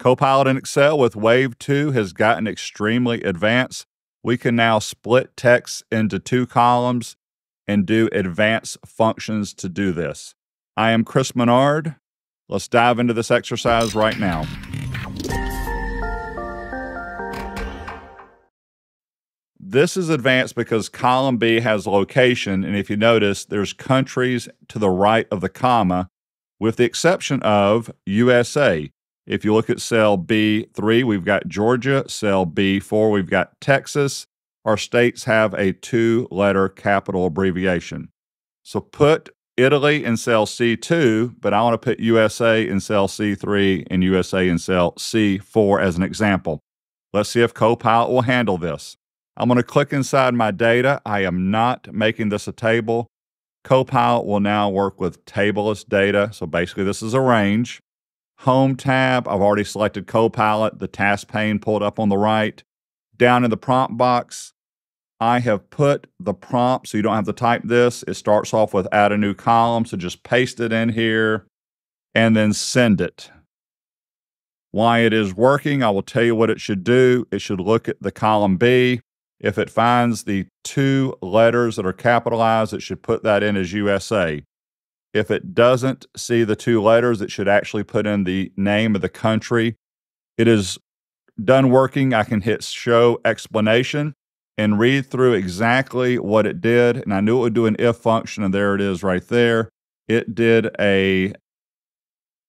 Copilot in Excel with Wave 2 has gotten extremely advanced. We can now split text into two columns and do advanced functions to do this. I am Chris Menard. Let's dive into this exercise right now. This is advanced because column B has location, and if you notice, there's countries to the right of the comma, with the exception of USA. If you look at cell B3, we've got Georgia. Cell B4, we've got Texas. Our states have a two letter capital abbreviation. So put Italy in cell C2, but I want to put USA in cell C3 and USA in cell C4 as an example. Let's see if Copilot will handle this. I'm going to click inside my data. I am not making this a table. Copilot will now work with tableless data. So basically, this is a range. Home tab, I've already selected Copilot, the task pane pulled up on the right. Down in the prompt box, I have put the prompt so you don't have to type this. It starts off with add a new column, so just paste it in here and then send it. Why it is working, I will tell you what it should do. It should look at the column B. If it finds the two letters that are capitalized, it should put that in as USA. If it doesn't see the two letters, it should actually put in the name of the country. It is done working. I can hit show explanation and read through exactly what it did. And I knew it would do an if function, and there it is right there. It did a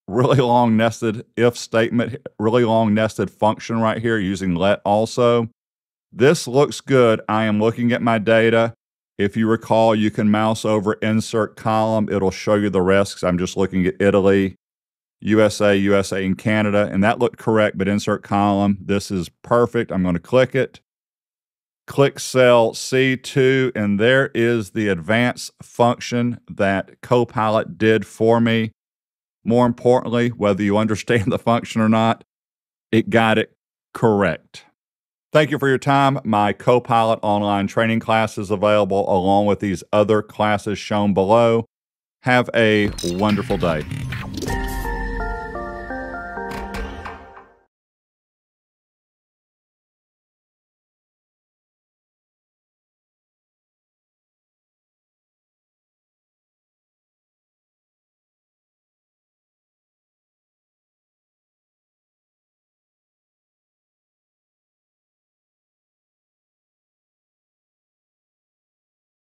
really long nested if statement, really long nested function right here using let also. This looks good. I am looking at my data. If you recall, you can mouse over insert column. It'll show you the rest. I'm just looking at Italy, USA, USA, and Canada. And that looked correct, but insert column. This is perfect. I'm going to click it. Click cell C2, and there is the advanced function that Copilot did for me. More importantly, whether you understand the function or not, it got it correct. Thank you for your time. My Copilot online training class is available along with these other classes shown below. Have a wonderful day.